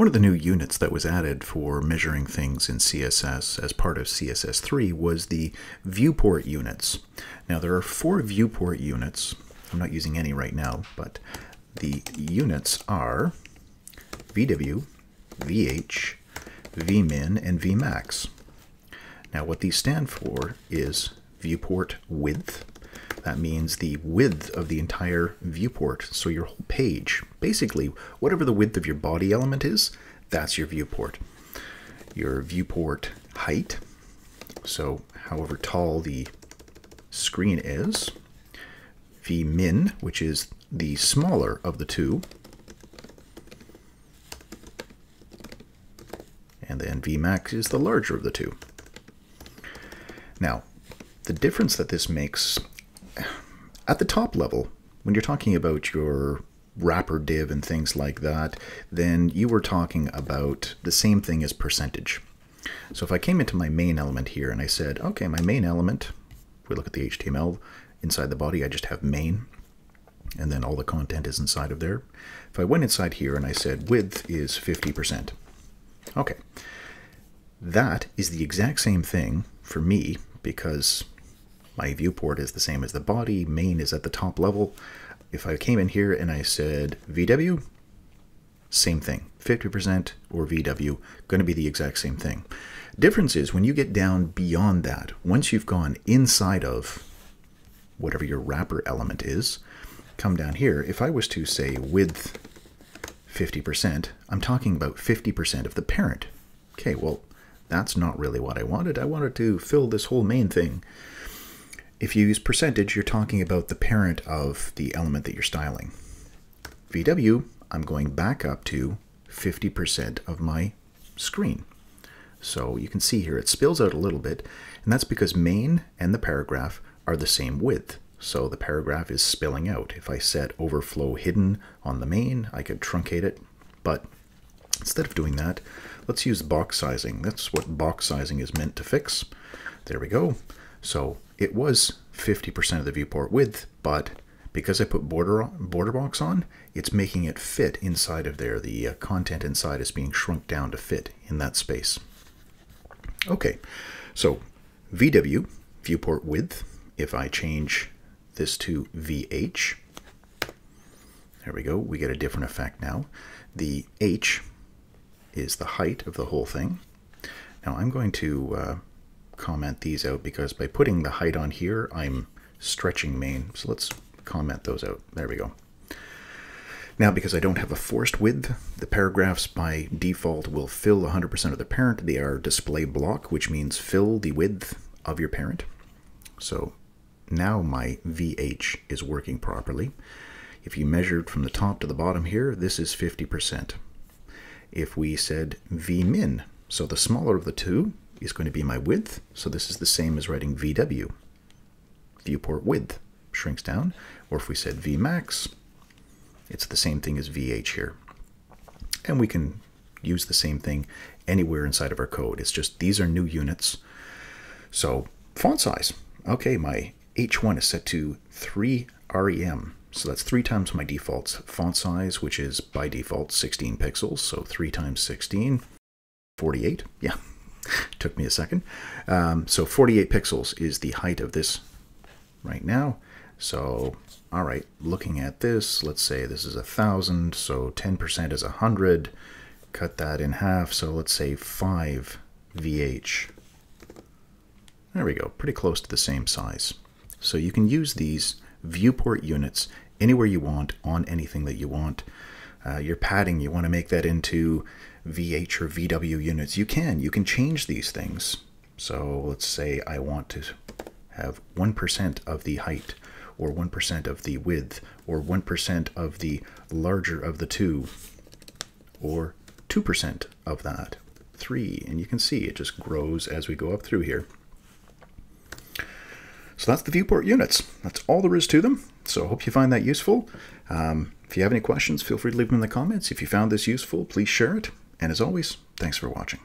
One of the new units that was added for measuring things in CSS as part of CSS3 was the viewport units. Now there are four viewport units. I'm not using any right now, but the units are VW, VH, VMin, and VMax. Now what these stand for is viewport width, that means the width of the entire viewport, so your whole page. Basically, whatever the width of your body element is, that's your viewport. Your viewport height, so however tall the screen is. V min, which is the smaller of the two. And then V max is the larger of the two. Now, the difference that this makes at the top level, when you're talking about your wrapper div and things like that, then you were talking about the same thing as percentage. So if I came into my main element here and I said, okay, my main element, if we look at the HTML inside the body, I just have main, and then all the content is inside of there. If I went inside here and I said width is 50%, okay, that is the exact same thing for me because my viewport is the same as the body, main is at the top level. If I came in here and I said VW, same thing. 50% or VW, going to be the exact same thing. Difference is when you get down beyond that, once you've gone inside of whatever your wrapper element is, come down here. If I was to say width 50%, I'm talking about 50% of the parent. Okay, well, that's not really what I wanted. I wanted to fill this whole main thing. If you use percentage, you're talking about the parent of the element that you're styling. VW, I'm going back up to 50% of my screen. So you can see here it spills out a little bit, and that's because main and the paragraph are the same width. So the paragraph is spilling out. If I set overflow hidden on the main, I could truncate it, but instead of doing that, let's use box sizing. That's what box sizing is meant to fix. There we go. So it was 50% of the viewport width, but because I put border border box on, it's making it fit inside of there. The uh, content inside is being shrunk down to fit in that space. Okay, so VW, viewport width, if I change this to VH, there we go, we get a different effect now. The H is the height of the whole thing. Now I'm going to uh, comment these out because by putting the height on here, I'm stretching main. So let's comment those out. There we go. Now, because I don't have a forced width, the paragraphs by default will fill 100% of the parent. They are display block, which means fill the width of your parent. So now my VH is working properly. If you measured from the top to the bottom here, this is 50%. If we said VMin, so the smaller of the two, is going to be my width. So this is the same as writing VW. Viewport width shrinks down. Or if we said Vmax, it's the same thing as VH here. And we can use the same thing anywhere inside of our code. It's just these are new units. So font size. Okay, my H1 is set to 3 REM. So that's three times my default font size, which is by default 16 pixels. So 3 times 16, 48. Yeah, Took me a second. Um, so 48 pixels is the height of this right now. So, all right, looking at this, let's say this is a thousand, so 10% is a hundred. Cut that in half, so let's say 5 VH. There we go, pretty close to the same size. So you can use these viewport units anywhere you want on anything that you want. Uh, your padding, you want to make that into VH or VW units. You can. You can change these things. So let's say I want to have 1% of the height or 1% of the width or 1% of the larger of the two or 2% of that. 3. And you can see it just grows as we go up through here. So that's the viewport units. That's all there is to them. So I hope you find that useful. Um, if you have any questions, feel free to leave them in the comments. If you found this useful, please share it. And as always, thanks for watching.